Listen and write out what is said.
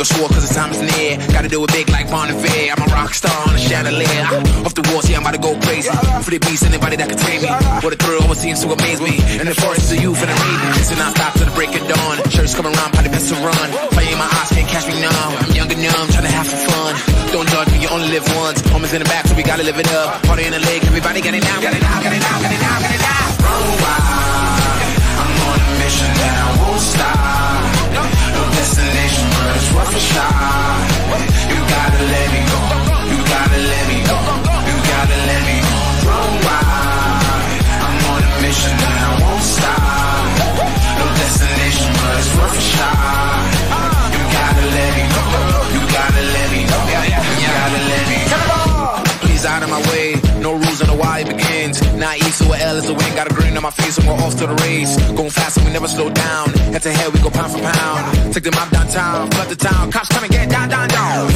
your sword cause the time is near. Gotta do it big like Bon Iver. I'm a rock star on a chandelier. Off the walls, yeah, I'm about to go crazy. For the beast, anybody that can tame me. What a thrill, what seems to amaze me. In the forest of youth and the raven. So now stop to the break of dawn. Shirts coming around, probably best to run. Fire in my eyes, can't catch me now. I'm young and numb, trying to have some fun. Don't judge me, you only live once. Homies in the back, so we gotta live it up. Party in the lake, everybody get it now, get it now, get it now, get it now, it now. And I won't stop. No destination, but it's worth a shot. You gotta let me. You gotta let me. You gotta let me. Please out of my way. No rules on the why it begins. Naive, so a L is a win. Got a grin on my face and we're off to the race. Going fast and we never slow down. Head to head, we go pound for pound. Take them out downtown, flood the town. Cops coming, get down, down, down.